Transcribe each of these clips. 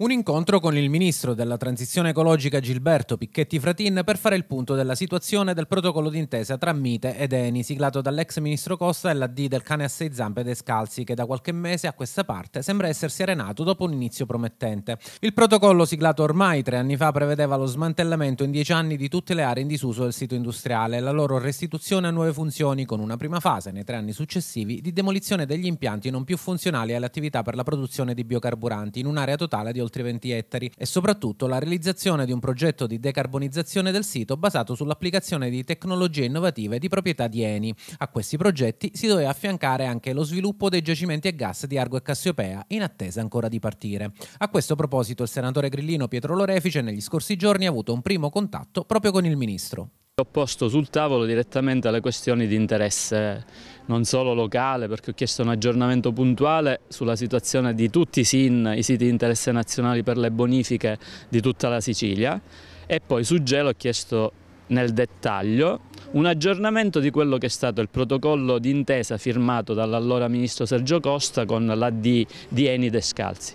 Un incontro con il ministro della transizione ecologica Gilberto Picchetti Fratin per fare il punto della situazione del protocollo d'intesa tra Mite ed Eni, siglato dall'ex ministro Costa e la D del cane a sei zampe Descalzi, che da qualche mese a questa parte sembra essersi arenato dopo un inizio promettente. Il protocollo siglato ormai tre anni fa prevedeva lo smantellamento in dieci anni di tutte le aree in disuso del sito industriale e la loro restituzione a nuove funzioni, con una prima fase, nei tre anni successivi, di demolizione degli impianti non più funzionali alle attività per la produzione di biocarburanti in un'area totale di oltre 20 ettari e soprattutto la realizzazione di un progetto di decarbonizzazione del sito basato sull'applicazione di tecnologie innovative di proprietà di Eni. A questi progetti si doveva affiancare anche lo sviluppo dei giacimenti a gas di Argo e Cassiopea in attesa ancora di partire. A questo proposito il senatore grillino Pietro Lorefice negli scorsi giorni ha avuto un primo contatto proprio con il ministro. Ho posto sul tavolo direttamente le questioni di interesse non solo locale perché ho chiesto un aggiornamento puntuale sulla situazione di tutti i SIN, i siti di interesse nazionali per le bonifiche di tutta la Sicilia e poi su Gelo ho chiesto nel dettaglio un aggiornamento di quello che è stato il protocollo d'intesa firmato dall'allora ministro Sergio Costa con l'AD di Eni Descalzi.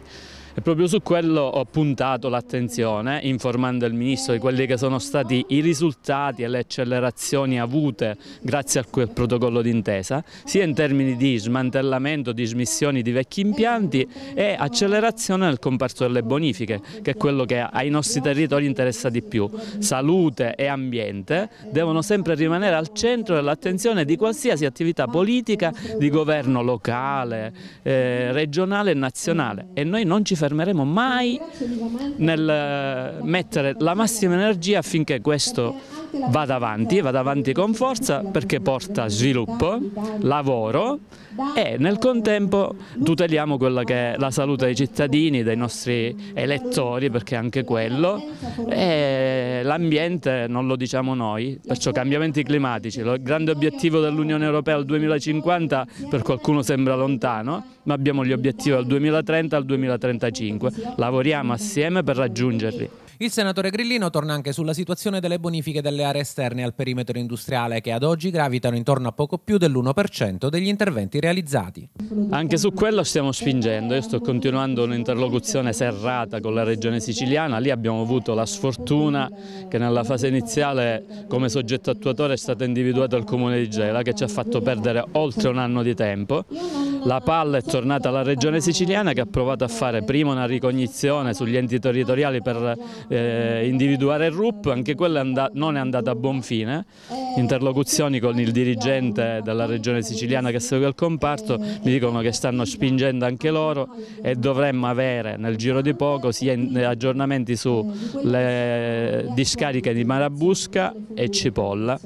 E proprio su quello ho puntato l'attenzione informando il Ministro di quelli che sono stati i risultati e le accelerazioni avute grazie a quel protocollo d'intesa, sia in termini di smantellamento, di smissioni di vecchi impianti e accelerazione nel comparto delle bonifiche, che è quello che ai nostri territori interessa di più. Salute e ambiente devono sempre rimanere al centro dell'attenzione di qualsiasi attività politica di governo locale, eh, regionale e nazionale e noi non ci fermiamo fermeremo mai nel mettere la massima energia affinché questo vada avanti, vada avanti con forza perché porta sviluppo, lavoro e nel contempo tuteliamo quella che è la salute dei cittadini, dei nostri elettori perché anche quello e l'ambiente non lo diciamo noi, perciò cambiamenti climatici, il grande obiettivo dell'Unione Europea al 2050 per qualcuno sembra lontano, ma abbiamo gli obiettivi al 2030 e al 2035, lavoriamo assieme per raggiungerli. Il senatore Grillino torna anche sulla situazione delle bonifiche delle aree esterne al perimetro industriale che ad oggi gravitano intorno a poco più dell'1% degli interventi realizzati. Anche su quello stiamo spingendo, io sto continuando un'interlocuzione serrata con la regione siciliana, lì abbiamo avuto la sfortuna che nella fase iniziale come soggetto attuatore è stato individuato il comune di Gela che ci ha fatto perdere oltre un anno di tempo. La palla è tornata alla regione siciliana che ha provato a fare prima una ricognizione sugli enti territoriali per eh, individuare il RUP, anche quella è non è andata a buon fine, interlocuzioni con il dirigente della regione siciliana che segue il comparto. Mi dicono che stanno spingendo anche loro e dovremmo avere nel giro di poco sia aggiornamenti sulle discariche di Marabusca e Cipolla.